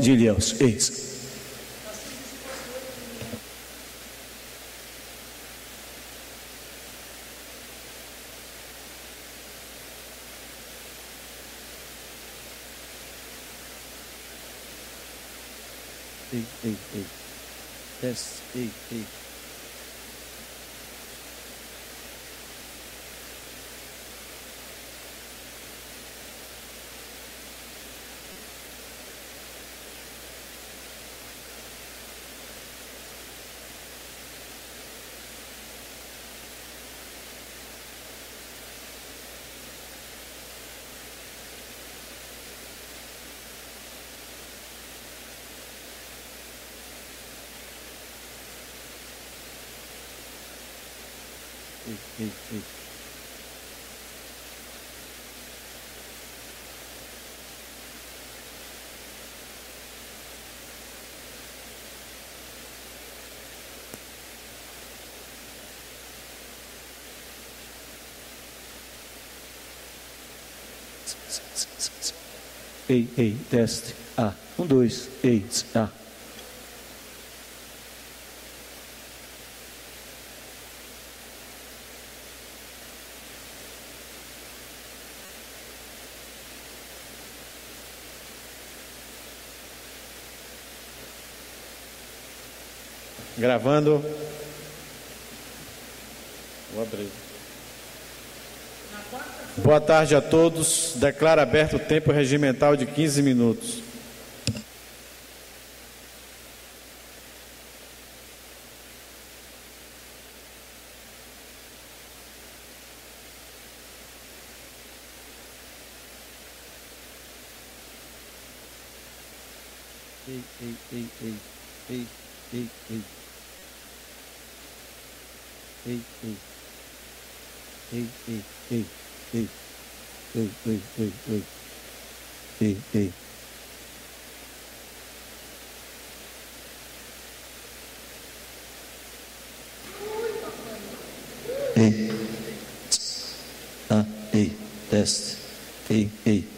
de Ilhéus. Eis. Ei, ei, ei. Desce, ei, ei. Ei, ei, teste. Ah, um, dois, ei, ah. Gravando. Vou abrir. Boa tarde a todos. Declaro aberto o tempo regimental de 15 minutos. Ei, ei, ei, ei, ei, ei, ei. Ei, ei. Ei, ei, ei, ei. Ei, ei, ei, ei. Ei, ei. Ei. Ah, ei, teste. Ei, ei.